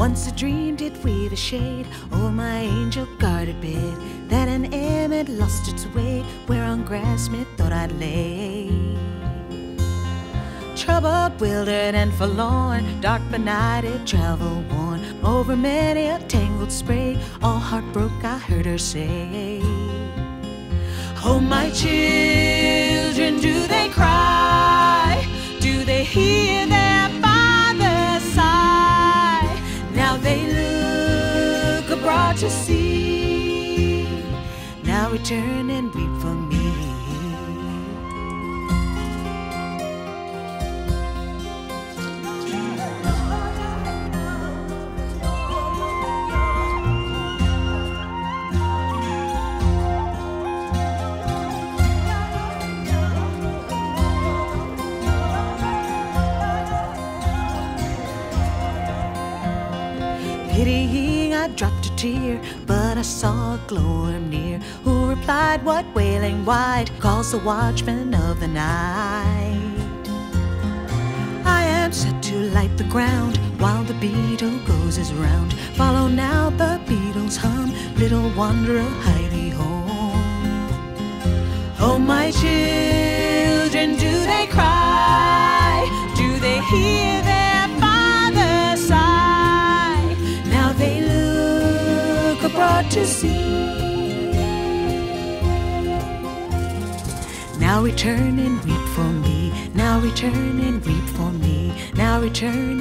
Once I dreamed it weave a shade over my angel guarded bed. That an had lost its way where on grass me thought I'd lay. Troubled, wildered, and forlorn, dark benighted, travel worn over many a tangled spray. All heart broke, I heard her say. Oh, my children, do they cry? Do they hear see. Now return and weep for me. Pitying, I dropped a tear, but I saw a glowworm near who replied, What wailing wight calls the watchman of the night? I am set to light the ground while the beetle goes his round. Follow now the beetle's hum, little wanderer, thee home. Oh, my children, do to. Now return and weep for me. Now return and weep for me. Now return